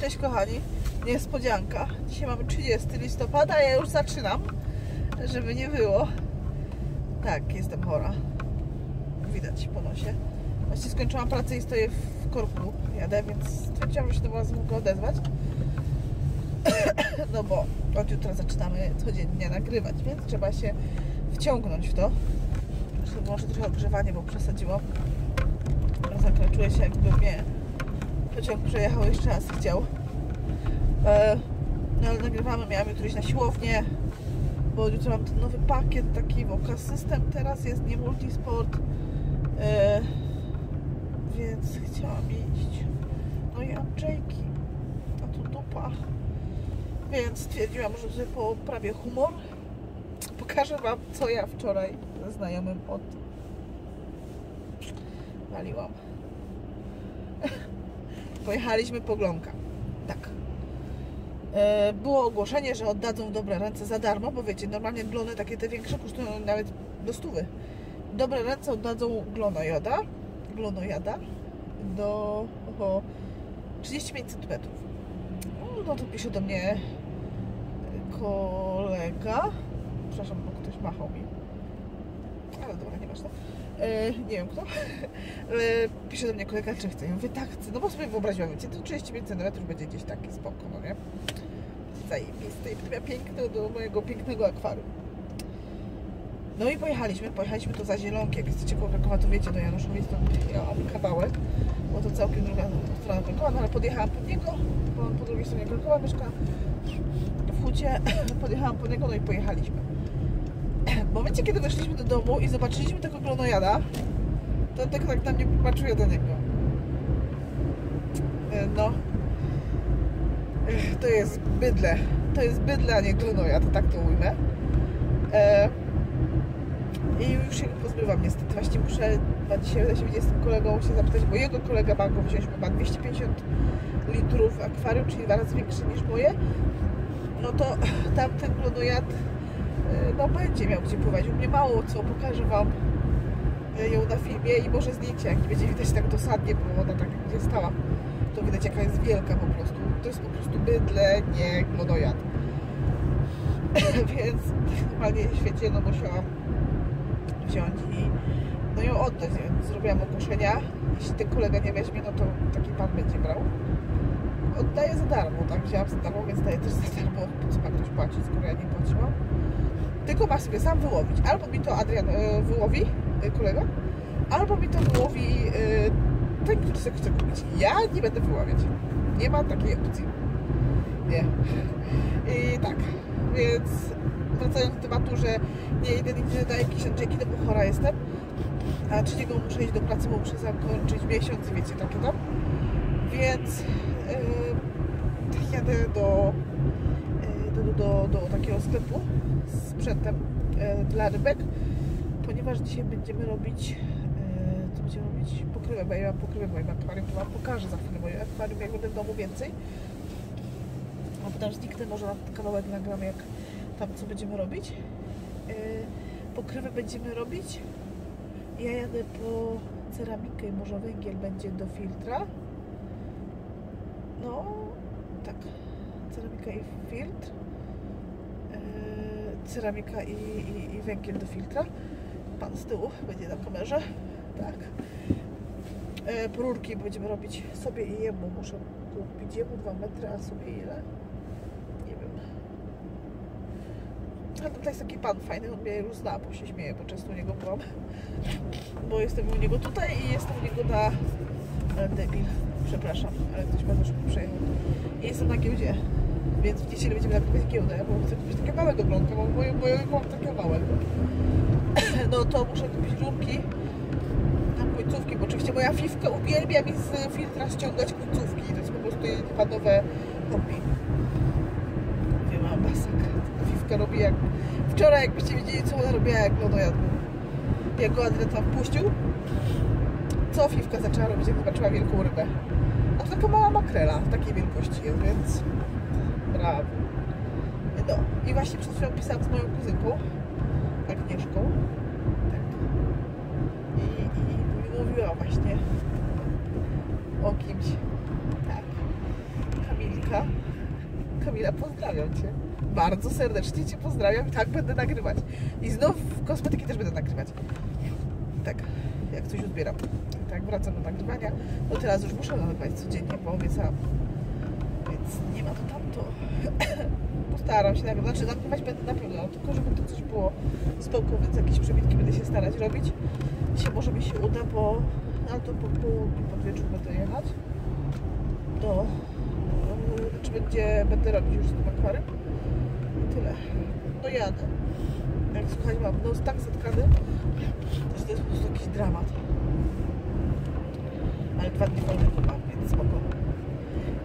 Cześć kochani, niespodzianka. Dzisiaj mamy 30 listopada, a ja już zaczynam, żeby nie było. Tak, jestem chora. Widać po nosie. Właściwie skończyłam pracę i stoję w korku. Jadę, więc stwierdziłam, że się do Was mogę odezwać. No bo od jutra zaczynamy codziennie nagrywać, więc trzeba się wciągnąć w to. Zresztą może trochę odgrzewanie, bo przesadziłam. Zakraczyłem się, jakby mnie pociąg przejechał jeszcze raz chciał. E, no ale nagrywamy, miałam jutro na siłownię, bo jutro mam ten nowy pakiet taki Voca System, teraz jest nie multisport, e, więc chciałam iść. No i Andrzejki, a tu dupa. Więc stwierdziłam, że sobie poprawię humor. Pokażę Wam, co ja wczoraj ze znajomym od waliłam. Pojechaliśmy po glonka. Tak. E, Było ogłoszenie, że oddadzą w dobre ręce za darmo, bo wiecie, normalnie glony takie te większe kosztują nawet do stówy. Dobre ręce oddadzą glonojada, glonojada do około 35 cm. No, no to pisze do mnie kolega. Przepraszam, bo ktoś machał mi. Dobra, nie ważne. E, nie wiem kto. Ale pisze do mnie kolega, czy chce. Ja mówię, tak chcę. No bo sobie wyobraziłam, wiecie, to 35 cm będzie gdzieś taki spoko, no nie? Zajebiste. I potem ja piękne do mojego pięknego akwarium. No i pojechaliśmy. Pojechaliśmy tu za Zielonki. Jak jesteście koło Krakowa, to wiecie, do Januszowic, to ja kawałek. Bo to całkiem druga strona Krakowa, no ale podjechałam pod niego, bo on po drugiej stronie Krakowa mieszka w hucie. Podjechałam po niego, no i pojechaliśmy. Momencie, kiedy weszliśmy do domu i zobaczyliśmy tego glonojada, to on tak na mnie patrzył do niego. E, No. Ech, To jest bydle. To jest bydle, a nie glonojad, tak to ujmę. E, I już się pozbywam niestety. Właśnie muszę na dzisiaj się widzieć z tym kolegą się zapytać, bo jego kolega go wziąć, ma 250 litrów akwarium, czyli dwa razy większy niż moje. No to tamten glonojad e, no będzie miał gdzie pływać. U mnie mało co, pokażę Wam e, ją na filmie i może zdjęcie, jak będzie widać tak dosadnie, bo ona tak gdzie stała, to widać jaka jest wielka po prostu. To jest po prostu bydle, nie glonojad. Więc normalnie w świecie no musiałam wziąć i no ją oddać. Zrobiłam ogłoszenia. Jeśli ten kolega nie weźmie, no to taki pan będzie brał. Oddaję za darmo, tak? Wzięłam za darmo, więc daję też za darmo. Po co ma ktoś skoro ja nie płaciłam? Tylko ma sobie sam wyłowić. Albo mi to Adrian e, wyłowi, e, kolega, albo mi to wyłowi e, ten, który sobie chce kupić. Ja nie będę wyławiać. Nie ma takiej opcji. Nie. I tak, więc wracając do tematu, że nie idę nigdzie na jakieś Andrzejki, no bo chora jestem. A trzeciego muszę iść do pracy, bo muszę zakończyć miesiąc, wiecie, takie tam. Więc yy, jadę do, yy, do, do, do, do takiego sklepu yy, dla rybek, ponieważ dzisiaj będziemy robić yy, co będziemy robić? Pokrywę, bo ja mam pokrywę w moim akwarium, to Wam pokażę za chwilę moje akwarium, jak będę w domu więcej. A potem zniknę, może wam kawałek nagram, jak tam co będziemy robić. Yy, pokrywę będziemy robić. Ja jadę po ceramikę i może węgiel będzie do filtra. No, tak. Ceramika i filtr. Yy, ceramika i, i, i węgiel do filtra. Pan z tyłu będzie na kamerze. Tak. Porurki będziemy robić sobie i jemu. Muszę kupić jemu 2 metry, a sobie ile? Nie wiem. Ale tutaj jest taki pan fajny, on mnie już zna, bo się śmieje, bo często u niego byłam. Bo jestem u niego tutaj i jestem u niego na e, debil. Przepraszam, ale ktoś bardzo szybko przejechał. I jestem na giełdzie, więc w niedzielę będziemy nagrywać giełdę, bo chcę kupić takie małego glonka, bo moje, moje mam takiego małego. No to muszę kupić rurki na końcówki, bo oczywiście moja fifka uwielbia mi z filtra ściągać końcówki. To jest po prostu jej panowe hobby. Nie mam masakra. Fifka robi jak... Wczoraj jakbyście widzieli, co ona robiła, jak glonojadł. Jak go Adrian tam puścił, co Fifka zaczęła robić, jak zobaczyła wielką rybę. A to taka mała makrela, takiej wielkości więc brawo. No i właśnie przed chwilą pisałam z moją kuzynką, Agnieszką. Tak. I, i, i mówiła właśnie o kimś. Tak. Kamilka. Kamila, pozdrawiam Cię. Bardzo serdecznie Cię pozdrawiam tak będę nagrywać. I znów kosmetyki też będę nagrywać. Tak, jak coś odbieram. Tak, wracam do nagrywania. No teraz już muszę nagrywać codziennie, bo obiecałam. Nie ma to tamto. Postaram się nagrywać. Znaczy nagrywać będę na pewno, tylko żeby to coś było spoko, więc jakieś przebitki będę się starać robić. Dzisiaj może mi się uda, bo na to po południu, pod wieczór będę jechać do czy będzie, będę robić już z tym akwarem i tyle. No jadę. Jak słuchaj, mam nos tak zatkany, że to jest po prostu jakiś dramat. Ale dwa dni wolnego mam, więc spoko.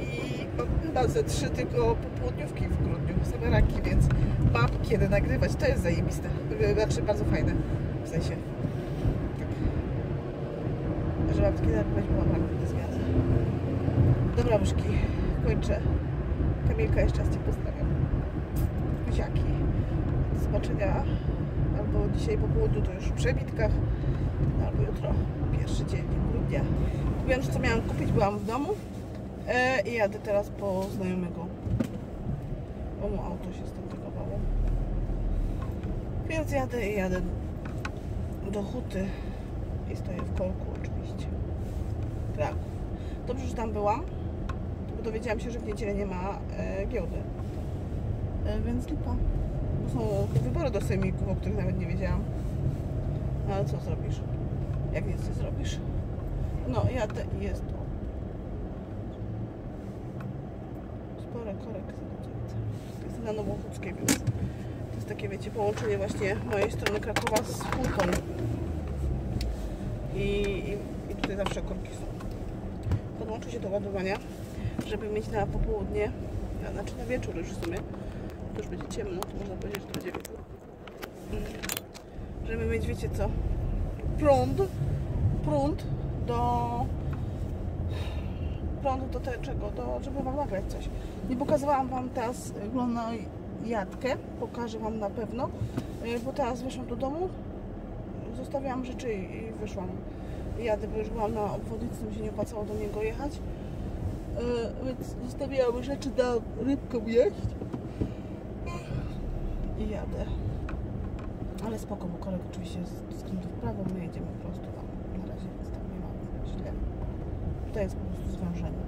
I mam chyba ze trzy tylko popołudniówki w grudniu, same ranki, więc mam kiedy nagrywać. To jest zajebiste. Znaczy bardzo fajne. W sensie. Tak. Że mam kiedy nagrywać, bo mam do zmiany. Dobra, myszki, kończę. Kamilka, jeszcze raz Cię pozdrawiam. Buziaki. Do zobaczenia albo dzisiaj po południu to już w przebitkach, albo jutro, pierwszy dzień grudnia. Że co miałam kupić, byłam w domu e, i jadę teraz po znajomego. Bo mu auto się stantegowało. Więc jadę i jadę do huty i stoję w kolku oczywiście. Kraków. Dobrze, że tam byłam dowiedziałam się, że w niedzielę nie ma e, giełdy. E, więc lipa. Bo są wybory do sejmików, o których nawet nie wiedziałam. No, ale co zrobisz? Jak nic nie zrobisz? No, jadę i jest korek. To jest na Nowochódzkiej, więc to jest takie, wiecie, połączenie właśnie mojej strony Krakowa z Hulką. I, i, I tutaj zawsze korki są. Podłączę się do ładowania żeby mieć na popołudnie, a znaczy na wieczór już w sumie, to już będzie ciemno, to można powiedzieć, że to będzie wieczór. Mm. Żeby mieć, wiecie co, prąd, prąd do prądu do tego, do, żeby Wam nagrać coś. Nie pokazywałam Wam teraz jadkę, pokażę Wam na pewno, y, bo teraz wyszłam do domu, zostawiłam rzeczy i wyszłam. Jadę, bo już byłam na obwodnicy, mi się nie opłacało do niego jechać. E, więc zostawiałam rzeczy na rybkę jeść i jadę. Ale spoko, bo korek oczywiście jest skrętu w prawo, my jedziemy po prostu tam na razie, więc tam nie ma źle. To jest po prostu zwężenie.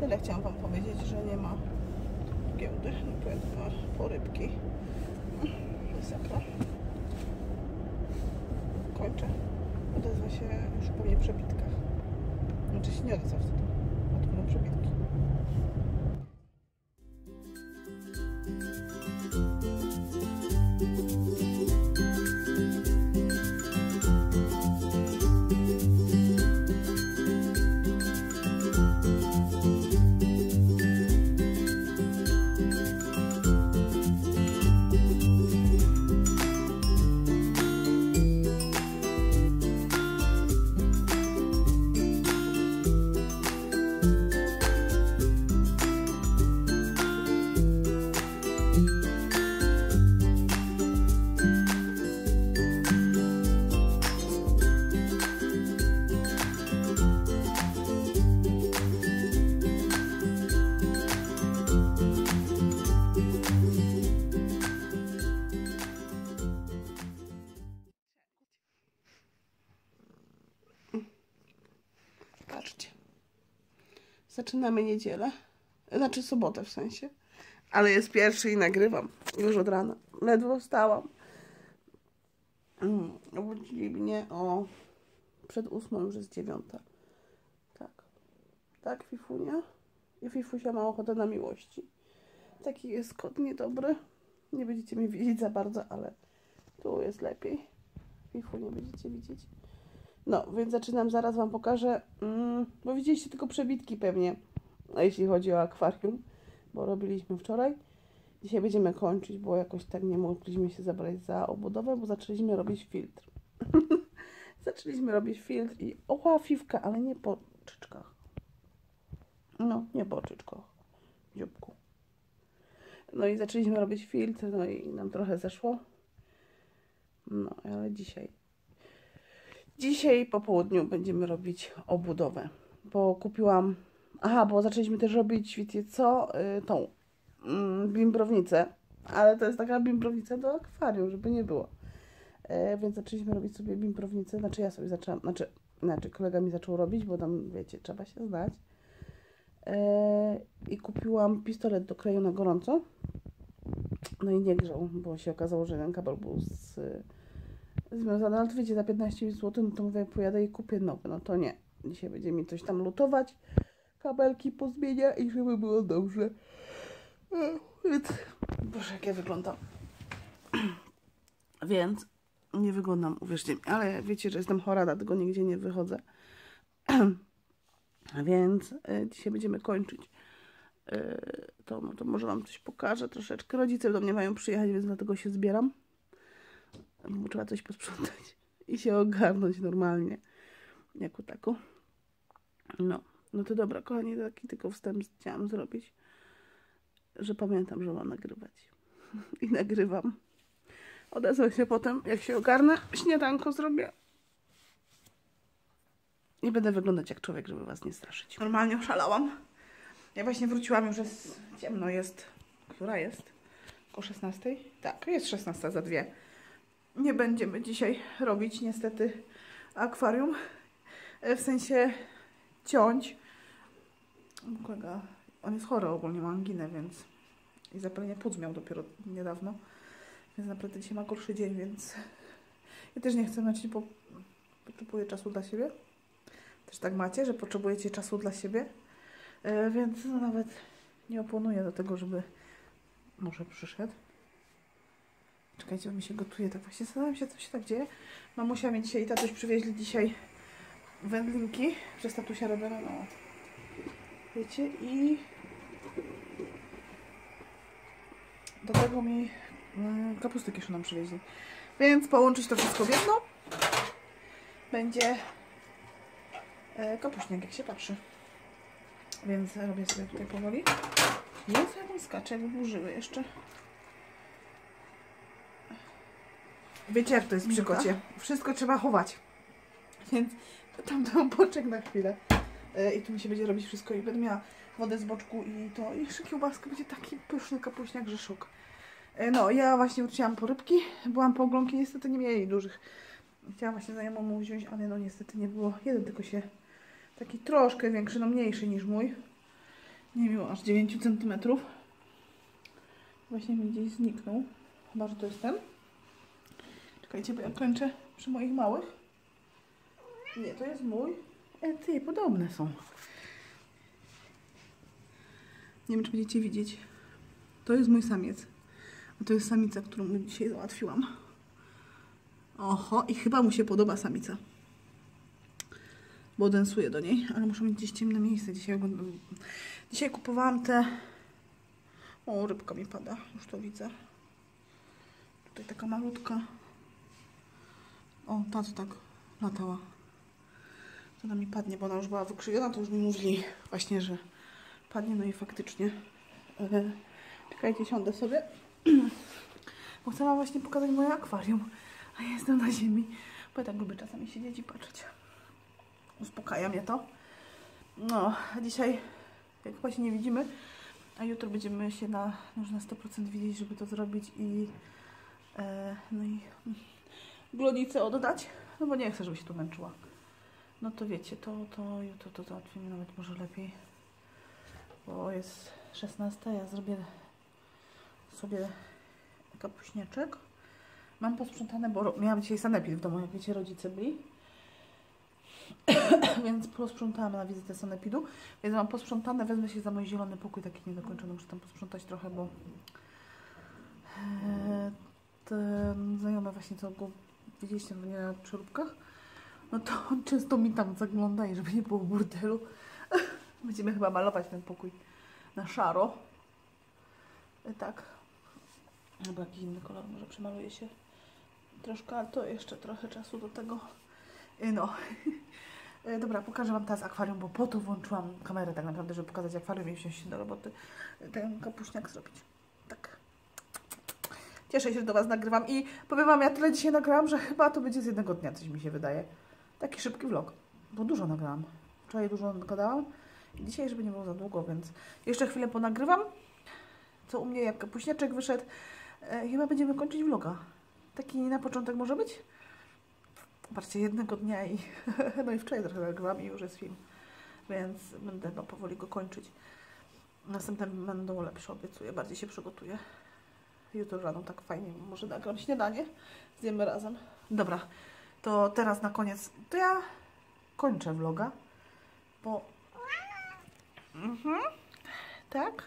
Tyle chciałam Wam powiedzieć, że nie ma giełdy, no na po rybki. Masakra. Kończę. Odezwa się już pewnie przebitkach. Znaczy się nie odezwa wtedy przebitki. Zaczynamy niedzielę. Znaczy sobotę w sensie. Ale jest pierwszy i nagrywam. Już od rana. Ledwo wstałam. Mm, obudzili mnie o... Przed ósmą już jest dziewiąta. Tak. Tak, Fifunia? I Fifusia ma ochotę na miłości. Taki jest kot niedobry. Nie będziecie mnie widzieć za bardzo, ale tu jest lepiej. Fifu nie będziecie widzieć. No, więc zaczynam, zaraz Wam pokażę, mm, bo widzieliście tylko przebitki pewnie, jeśli chodzi o akwarium, bo robiliśmy wczoraj. Dzisiaj będziemy kończyć, bo jakoś tak nie mogliśmy się zabrać za obudowę, bo zaczęliśmy robić filtr. zaczęliśmy robić filtr i oła fiwka, ale nie po czyczkach. No, nie po czyczkach. Dzióbku. No i zaczęliśmy robić filtr, no i nam trochę zeszło. No, ale dzisiaj Dzisiaj po południu będziemy robić obudowę, bo kupiłam Aha, bo zaczęliśmy też robić, wiecie co, y, tą mm, bimbrownicę, ale to jest taka bimbrownica do akwarium, żeby nie było. E, więc zaczęliśmy robić sobie bimbrownicę, znaczy ja sobie zaczęłam, znaczy, znaczy kolega mi zaczął robić, bo tam, wiecie, trzeba się znać. E, I kupiłam pistolet do kleju na gorąco. No i nie grzał, bo się okazało, że ten kabel był z, związany, ale to wiecie, za 15 zł, no to mówię, pojadę i kupię nowy, no to nie. Dzisiaj będzie mi coś tam lutować, kabelki pozmienia i żeby było dobrze. E, Więc, boże, jak ja wyglądam. Więc nie wyglądam, uwierzcie mi, ale wiecie, że jestem chora, dlatego nigdzie nie wychodzę. Więc y, dzisiaj będziemy kończyć. Y, to, no, to może Wam coś pokażę troszeczkę. Rodzice do mnie mają przyjechać, więc dlatego się zbieram. Trzeba coś posprzątać i się ogarnąć normalnie. Jako tako. No, no to dobra, kochani, taki tylko wstęp chciałam zrobić, że pamiętam, że mam nagrywać. I nagrywam. Odezwę się potem, jak się ogarnę, śniadanko zrobię. Nie będę wyglądać jak człowiek, żeby was nie straszyć. Normalnie oszalałam. Ja właśnie wróciłam, już jest ciemno jest. Która jest? O 16? Tak, jest 16 za dwie. Nie będziemy dzisiaj robić niestety akwarium. E, W sensie ciąć. Kolega, on jest chory ogólnie, ma anginę, więc i zapalenie płuc miał dopiero niedawno. Więc naprawdę dzisiaj ma gorszy dzień, więc ja też nie chcę, znaczy po, potrzebuję czasu dla siebie. Też tak macie, że potrzebujecie czasu dla siebie. E, więc no, nawet nie oponuję do tego, żeby może przyszedł. Czekajcie, bo mi się gotuje. Tak właśnie zastanawiam się, co się tak dzieje. Mamusia mi dzisiaj i tatuś przywieźli dzisiaj wędlinki. Przez tatusia robione, no. Wiecie, i do tego mi mm, kapustę kiszoną przywieźli. Więc połączyć to wszystko w jedno będzie e, kapuśniak, jak się patrzy. Więc robię sobie tutaj powoli. Jezu, jak on skacze, jakby burzyły jeszcze. Wiecie, jak to jest przy kocie. Wszystko trzeba chować. Więc tam dam boczek na chwilę. E, I tu mi się będzie robić wszystko. I będę miała wodę z boczku i to. I jeszcze kiełbaska będzie taki pyszny kapuśniak, że szok. E, No, ja właśnie wróciłam po rybki. Byłam po ogląki, niestety nie mieli dużych. Chciałam właśnie znajomą wziąć, ale no niestety nie było. Jeden tylko się taki troszkę większy, no mniejszy niż mój. Nie miał aż 9 cm. Właśnie mi gdzieś zniknął. Chyba, że to jest ten. Czekajcie, bo ja kończę przy moich małych. Nie, to jest mój. E, ty, podobne są. Nie wiem, czy będziecie widzieć. To jest mój samiec. A to jest samica, którą dzisiaj załatwiłam. Oho, i chyba mu się podoba samica. Bo densuję do niej, ale muszę mieć gdzieś ciemne miejsce. Dzisiaj, dzisiaj kupowałam te... O, rybka mi pada, już to widzę. Tutaj taka malutka. O, ta co tak latała. To ona mi padnie, bo ona już była wykrzywiona, to już mi mówili właśnie, że padnie, no i faktycznie. E, czekajcie, siądę sobie. Bo chcę wam właśnie pokazać moje akwarium. A ja jestem na ziemi. Bo ja tak lubię czasami siedzieć i patrzeć. Uspokaja mnie to. No, dzisiaj, jak właśnie nie widzimy, a jutro będziemy się na, już na 100% widzieć, żeby to zrobić i e, no i glonicę oddać, no bo nie chcę, żeby się tu męczyła. No to wiecie, to, to jutro to załatwimy nawet może lepiej, bo jest 16, ja zrobię sobie kapuśniaczek. Mam posprzątane, bo miałam dzisiaj sanepid w domu, jak wiecie, rodzice byli. więc posprzątałam na wizytę sanepidu. Więc mam posprzątane, wezmę się za mój zielony pokój, taki niedokończony, muszę tam posprzątać trochę, bo e, ten znajomy właśnie, co go widzieliście mnie na przeróbkach, no to często mi tam zagląda i żeby nie było burdelu. Będziemy chyba malować ten pokój na szaro. E, Tak. Albo jakiś inny kolor, może przemaluję się troszkę, ale to jeszcze trochę czasu do tego. E, No. E, Dobra, pokażę Wam teraz akwarium, bo po to włączyłam kamerę tak naprawdę, żeby pokazać akwarium i wziąć się do roboty. Ten kapuśniak zrobić. Cieszę się, że do Was nagrywam i powiem Wam, ja tyle dzisiaj nagrałam, że chyba to będzie z jednego dnia, coś mi się wydaje. Taki szybki vlog, bo dużo nagrałam. Wczoraj dużo gadałam Dzisiaj, żeby nie było za długo, więc jeszcze chwilę ponagrywam. Co u mnie, jak kapuśniaczek wyszedł, e, chyba będziemy kończyć vloga. Taki na początek może być? Patrzcie, jednego dnia i no i wczoraj trochę nagrywam i już jest film. Więc będę no, powoli go kończyć. Następne będą lepsze, obiecuję. Bardziej się przygotuję. Jutro rano tak fajnie może nagram śniadanie. Zjemy razem. Dobra, to teraz na koniec, to ja kończę vloga, bo... Mhm. Tak?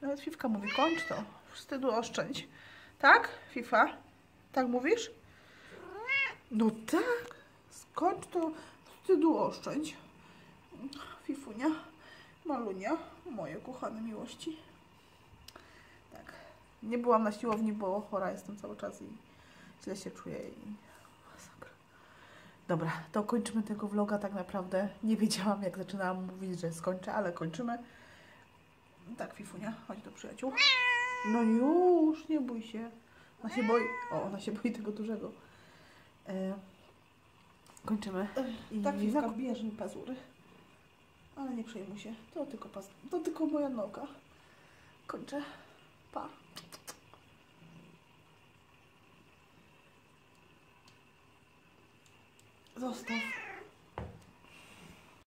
Nawet Fifka mówi, kończ to. Wstydu oszczędź. Tak, Fifa? Tak mówisz? No tak. Skończ to. Wstydu oszczędź. Fifunia, malunia, moje kochane miłości. Nie byłam na siłowni, bo chora jestem cały czas i źle się czuję i masakra. Dobra, to kończymy tego vloga tak naprawdę. Nie wiedziałam jak zaczynałam mówić, że skończę, ale kończymy. Tak, Fifunia, chodź do przyjaciół. No już, nie bój się. Ona się boi. O, ona się boi tego dużego. E, kończymy. I tak, Fifka, zak- bierz mi pazury. Ale nie przejmuj się. To tylko paz... To tylko moja noga. Kończę. Pa. Zostaw.